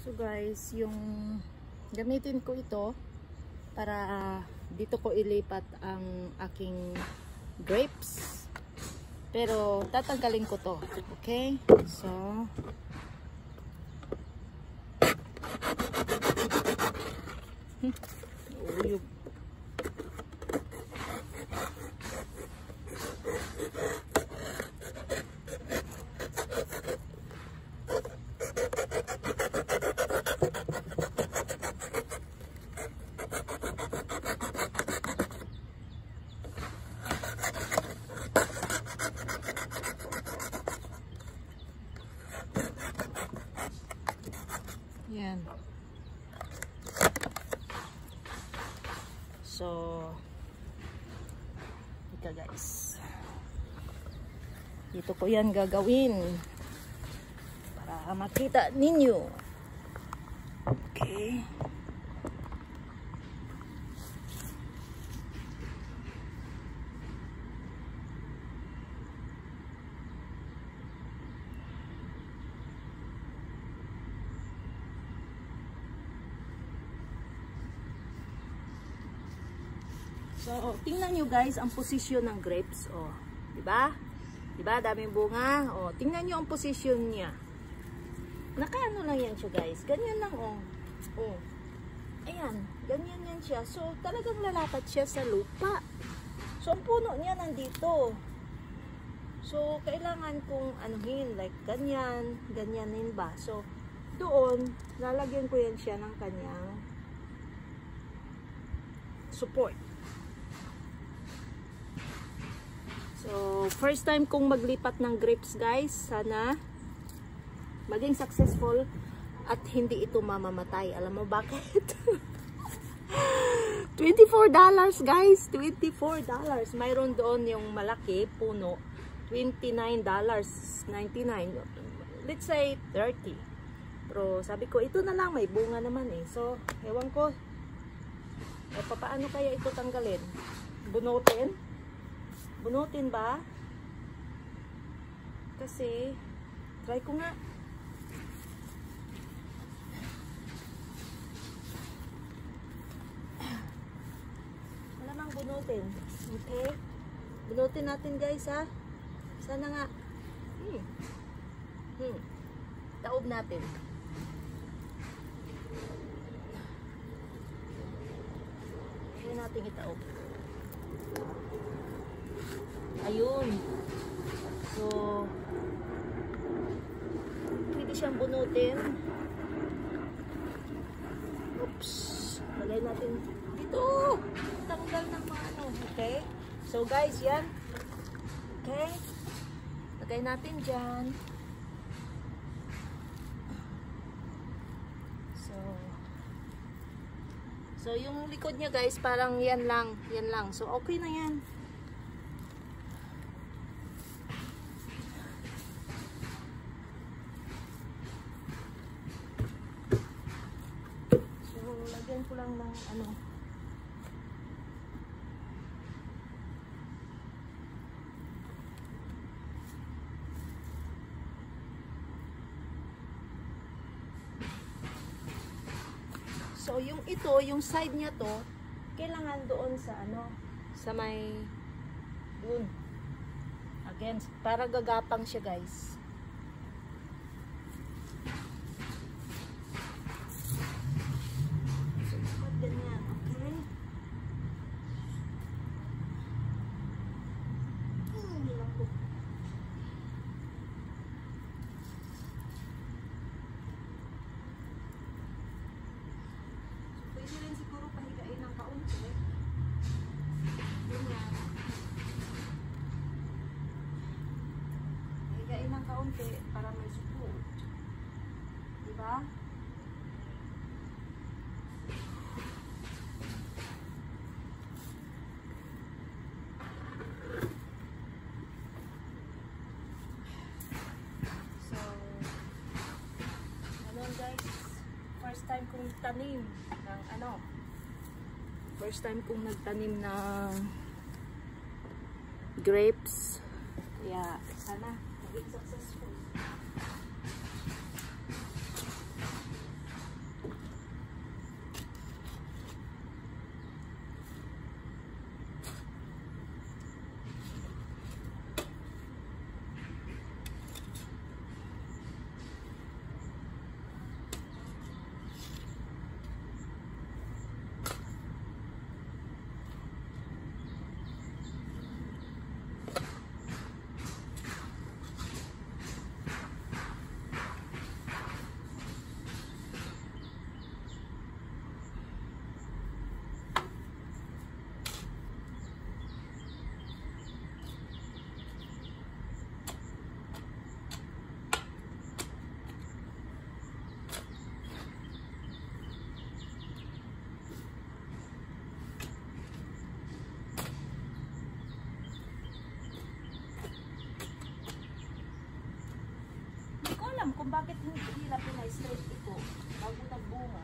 So guys, yung gamitin ko ito para dito ko ilipat ang aking grapes. Pero tatanggalin ko to. Okay? So, hmm. Uyog. Yan. So, ika guys. Dito ko yan gagawin. Para makita ninyo. Okay. So, tingnan nyo guys ang posisyon ng grapes. Oh, 'di ba? 'Di ba? Daming bunga. Oh, tingnan nyo ang posisyon niya. Nakaano lang yan siya guys. Ganyan lang oh. Oh. Ayan, ganyan yan siya. So, talagang lalapat siya sa lupa. So, ang puno niya nandito. So, kailangan kong anuhin, like ganyan, ganyanin ba. So, doon, lalagyan ko yan siya ng kanyang support. So, first time kong maglipat ng grapes guys. Sana maging successful at hindi ito mamamatay. Alam mo bakit? $24 guys. $24. Mayroon doon yung malaki puno. $29.99. Let's say 30. Pero sabi ko, ito na lang. May bunga naman eh. So, ewan ko. E, paano kaya ito tanggalin? Bunutin? Bunutin ba? Kasi, try ko nga. Wala mang bunutin. Okay? Bunutin natin guys ha. Sana nga. Hmm. Hmm. Taob natin. Kaya natin itaob. Ayun. So, pwede siyang bunutin. Oops. Lagay natin dito. Tanggal ng mga ano. Okay? So, guys, yan. Okay? Lagay natin dyan. So, so yung likod niya guys, parang yan lang. Yan lang. So, okay na yan. So, lagyan ko lang ng ano. So, yung ito, yung side niya to, kailangan doon sa ano, sa may dun. Again, para gagapang siya, guys. So, dapat ganyan, okay? Hmm, naku. Pwede rin siguro pahigain ng kaunti. Ganyan. Pahigain ng kaunti para may support. Diba? So, ganun guys. First time kong tanim ng ano. First time kong nagtanim ng grapes. Kaya sana successful. Hindi lang pinay-straight ito bago nagbunga.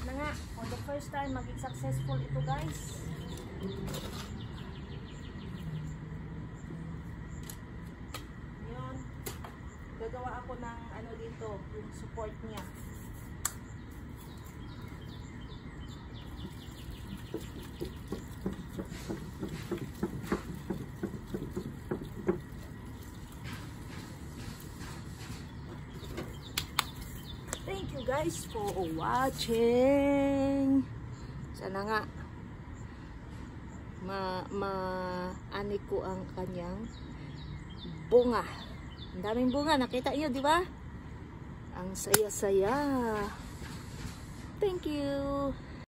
Ano nga, for the first time, maging successful ito guys. Yun. Gagawa ako ng ano dito, yung support niya. Thank you guys for watching. Sana nga ma ma ani ko ang kanyang bunga. Ang daming bunga, nakita niyo, di ba? Ang saya-saya. Thank you.